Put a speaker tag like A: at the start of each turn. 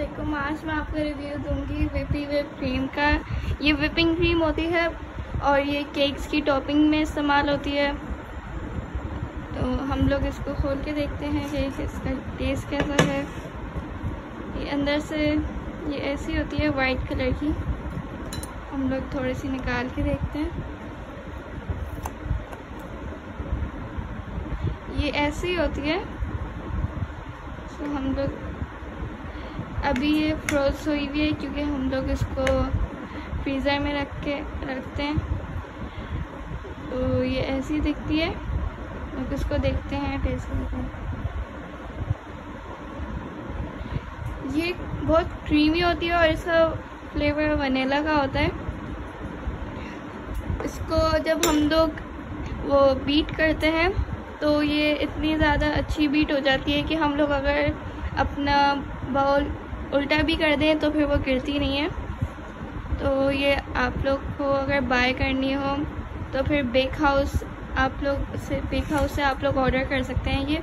A: असलम आज मैं आपको रिव्यू दूँगी विपी विप क्रीम का। ये विपिंग क्रीम होती है और ये केक्स की टॉपिंग में इस्तेमाल होती है। तो हम लोग इसको खोल के देखते हैं कि इसका टेस्ट कैसा है। ये अंदर से, ये ऐसी होती है वाइट कलर की। हम लोग थोड़ी सी निकाल के देखते हैं। ये ऐसी होती है। तो हम लोग अभी ये फ्रोज हुई हुई है क्योंकि हम लोग इसको फ्रीज़र में रख के रखते हैं। तो ये ऐसी दिखती है। लोग इसको देखते हैं टेस्ट करते हैं। ये बहुत क्रीमी होती है और इसका फ्लेवर वनीला का होता है। इसको जब हम लोग वो बीट करते हैं तो ये इतनी ज़्यादा अच्छी बीट हो जाती है कि हम लोग अगर अपना बाउल उल्टा भी कर दें तो फिर वो गिरती नहीं है। तो ये आप लोग को अगर बाय करनी हो तो फिर बेक हाउस आप लोग से बेक हाउस से आप लोग ऑर्डर कर सकते हैं ये।